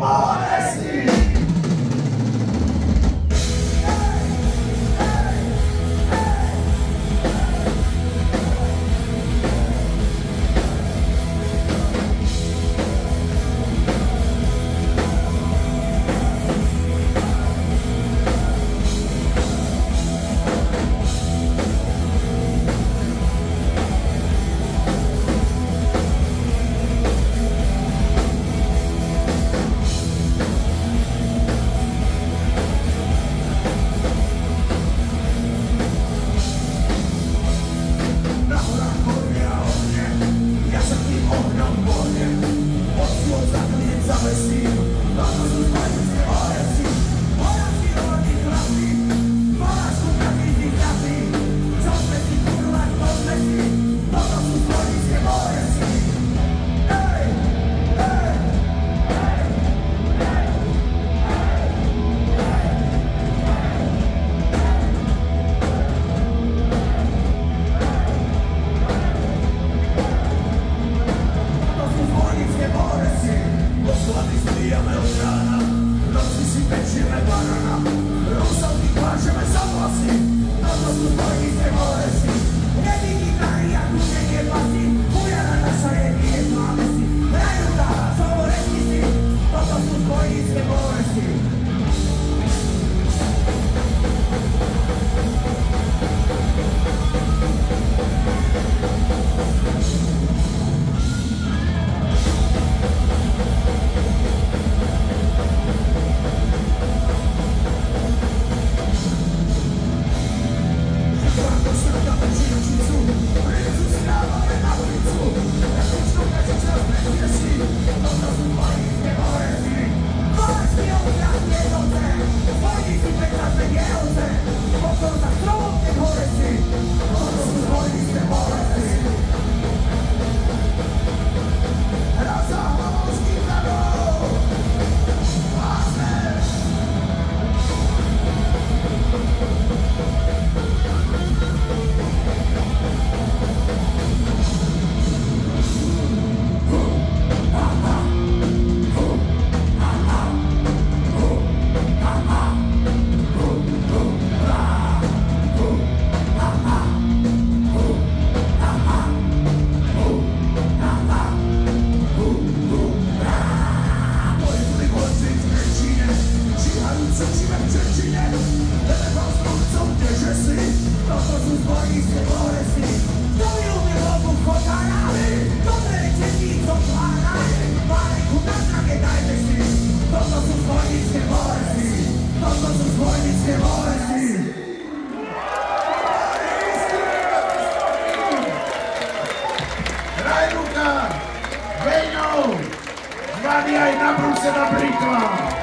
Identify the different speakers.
Speaker 1: Mora-se! zabijamy od rána, Nocy si pečíme barana Rozum i za własnik strany aj na Brusel napríklad.